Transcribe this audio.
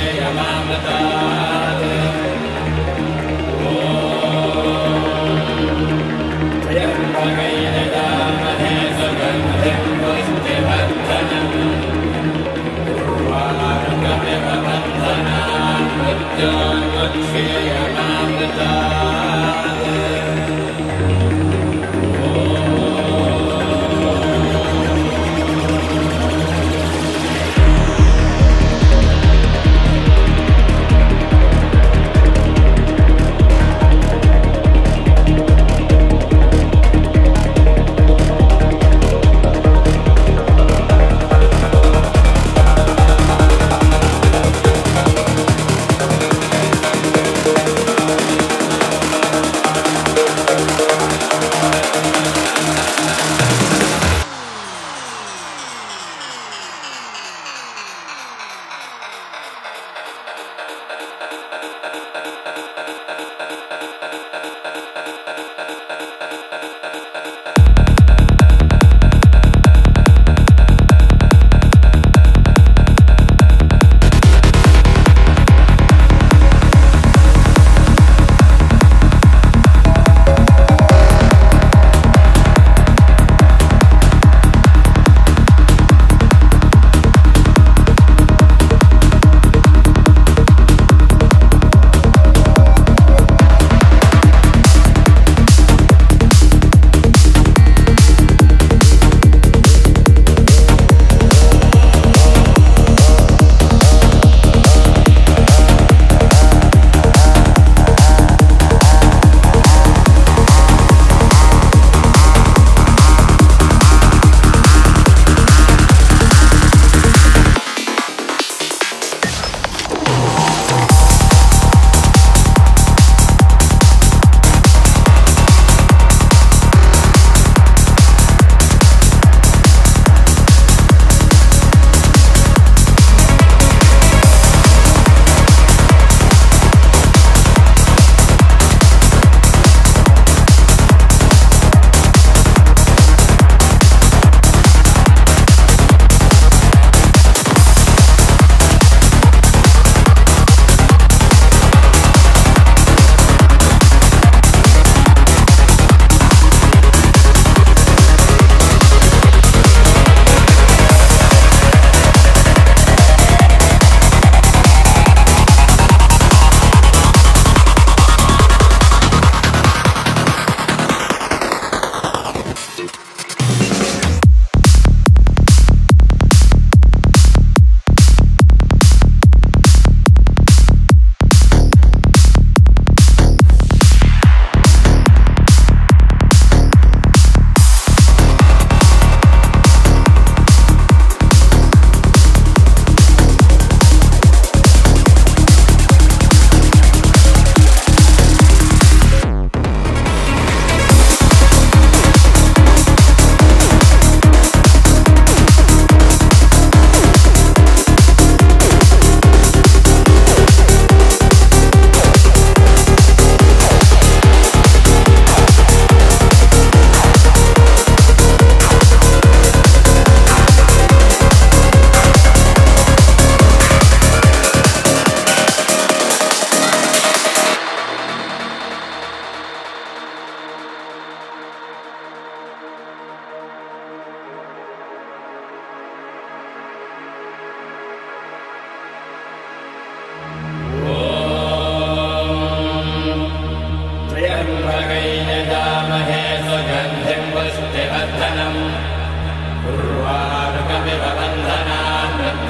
श्रीरामता